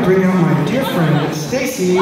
to bring out my dear friend, Stacy.